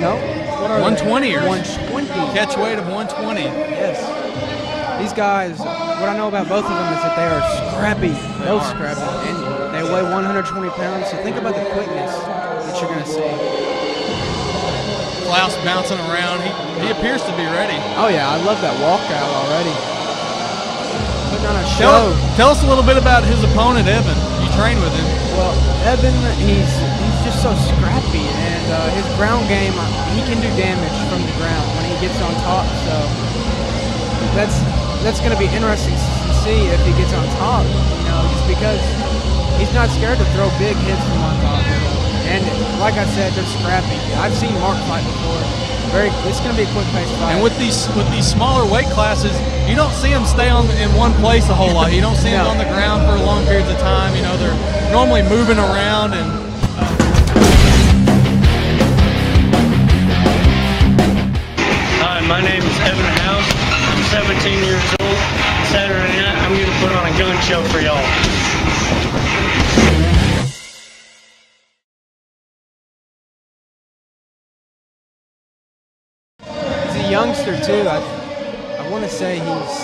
120ers. 120. Catch weight of 120. Yes. These guys, what I know about both of them is that they are scrappy. Both are. scrappy. And they weigh 120 pounds, so think about the quickness that you're going to see. Clouse bouncing around. He, he appears to be ready. Oh, yeah, I love that walkout already. Putting on a Tell, show. tell us a little bit about his opponent, Evan. You train with him. Well, Evan, he's just so scrappy, and uh, his ground game, uh, he can do damage from the ground when he gets on top. So that's that's going to be interesting to see if he gets on top. You know, just because he's not scared to throw big hits from on top. And like I said, they're scrappy. I've seen Marc fight before. Very, it's going to be a quick paced fight. And with these with these smaller weight classes, you don't see them stay on in one place a whole lot. You don't see them No. on the ground for long periods of time. You know, they're normally moving around and. Show for y'all. He's a youngster too. I, I want to say he's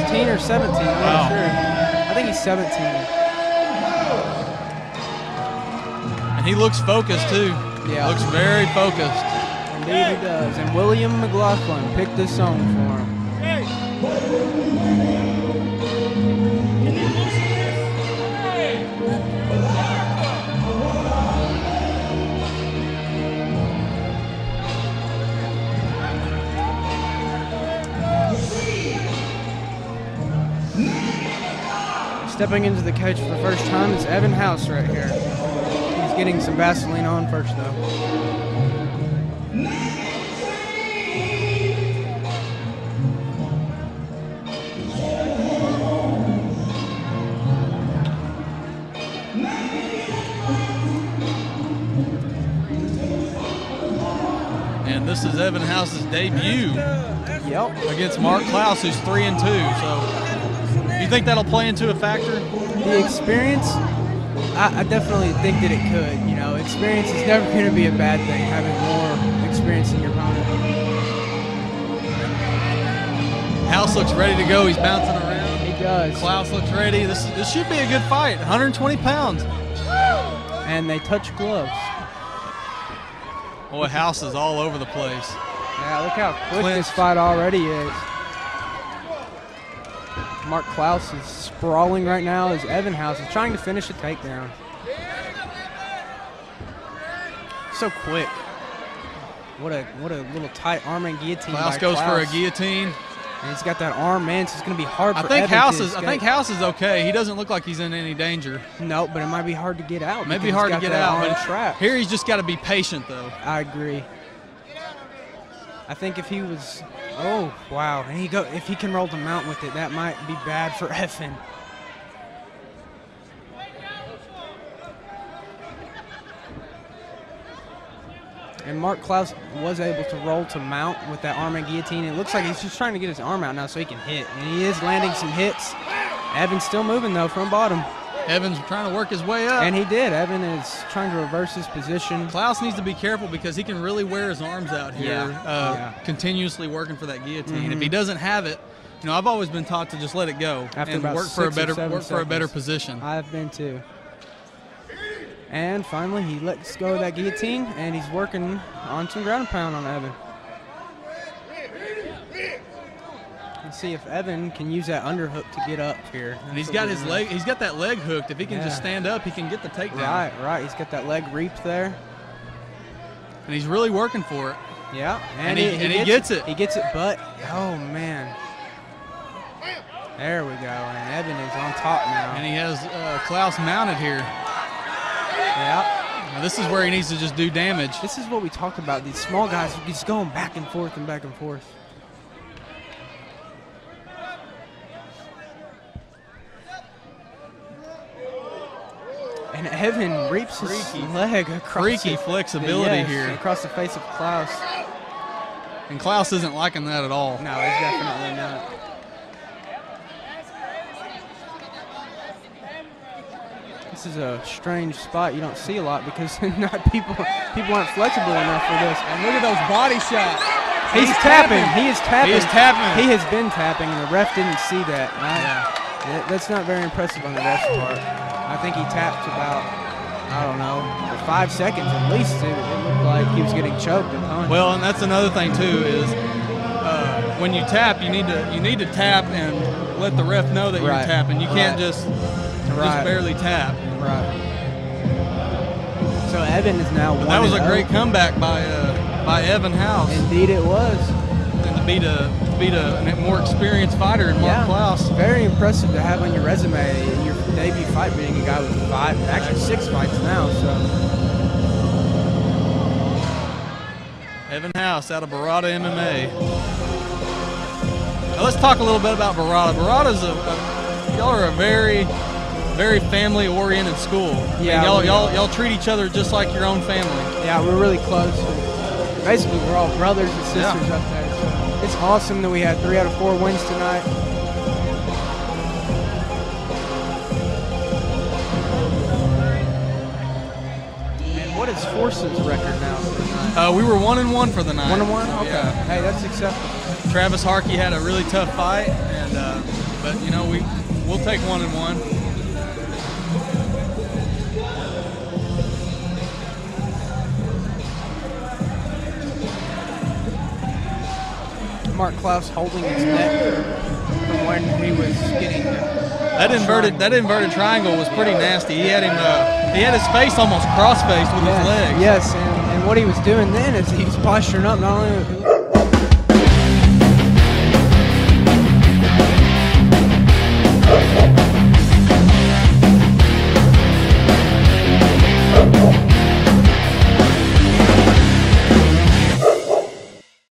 16 or 17. I'm Wow. not sure. I think he's 17. And he looks focused too. Yeah. Looks very focused. Indeed he does. And William McLaughlin picked this song for him. Stepping into the cage for the first time is Evan House right here. He's getting some Vaseline on first though. And this is Evan House's debut Yep. against Marc Clouse, who's three and two. So, think that'll play into a factor? The experience, I, I definitely think that it could. You know, experience is never going to be a bad thing. Having more experience in your opponent. House looks ready to go. He's bouncing around. He does. Clouse looks ready. This this should be a good fight. 120 pounds. And they touch gloves. Boy, House is all over the place. Yeah, look how quick Clinched. this fight already is. Marc Clouse is sprawling right now as Evan House is trying to finish a takedown. So quick. What a what a little tight arm and guillotine. Clouse goes for a guillotine. And he's got that arm, man. So it's going to be hard I for think Evan House to is. I think House is okay. He doesn't look like he's in any danger. No, but it might be hard to get out. Maybe hard to get out. But trap. here he's just got to be patient though. I agree. I think if he was, oh wow, and he go if he can roll the mount with it, that might be bad for Evan. And Marc Clouse was able to roll to mount with that arm and guillotine. It looks like he's just trying to get his arm out now so he can hit. And he is landing some hits. Evan's still moving though from bottom. Evans trying to work his way up. And he did. Evan is trying to reverse his position. Clouse needs to be careful because he can really wear his arms out here, Yeah, uh, yeah. continuously working for that guillotine. If Mhm. he doesn't have it, you know, I've always been taught to just let it go After and work for a better work for a better position. I've been too. And finally, he lets go of that guillotine, and he's working on some ground pound on Evan. Let's see if Evan can use that underhook to get up here. And he's got his leg. He's got that leg hooked. If he can just stand up, he can get the takedown. Right, right. He's got that leg reaped there. And he's really working for it. Yeah, And he- and he gets it. He gets it, but oh man. There we go, and Evan is on top now. And he has uh, Clouse mounted here. yeah. Now, this is where he needs to just do damage. This is what we talked about. These small guys are just going back and forth and back and forth. And Evan reaps his Freaky. leg across Freaky flexibility yes, here. across the face of Clouse. And Clouse isn't liking that at all. No, he's definitely not. this is a strange spot you don't see a lot because not people people aren't flexible enough for this. And look at those body shots. He's, He's tapping. tapping. He is tapping. He is tapping. He has been tapping, and the ref didn't see that. I- that- that's not very impressive on the ref's part. I think he tapped about, I don't know, for five seconds at least. It, it looked like he was getting choked and punched. Well, and that's another thing too is uh, when you tap, you need to you need to tap and let the ref know that Right. you're tapping. You can't Right. just Right. just barely tap. right. So Evan is now But that was a great oh. comeback by uh, by Evan House, Indeed, it was. and to beat a beat a, a more experienced fighter in Marc yeah, Clouse. Very impressive to have on your resume your debut fight being a guy with five, actually six fights now. So Evan House out of Barada MMA. Now let's talk a little bit about Barada. Barada's a, a y'all are a very very family oriented school. Yeah, y'all y'all y'all treat each other just like your own family. yeah, we're really close. Basically, we're all brothers and sisters Yeah. up there. So it's awesome that we had three out of four wins tonight. And what is Force's record now? Uh, we were one and one for the night. One and one. Okay. Yeah. Hey, that's acceptable. Travis Harkey had a really tough fight, and uh, but you know we we'll take one and one. Marc Clouse holding his neck from when he was getting. That inverted that inverted triangle was pretty nasty. He had him uh, he had his face almost cross faced with his legs. Yes, and, and what he was doing then is he was posturing up not only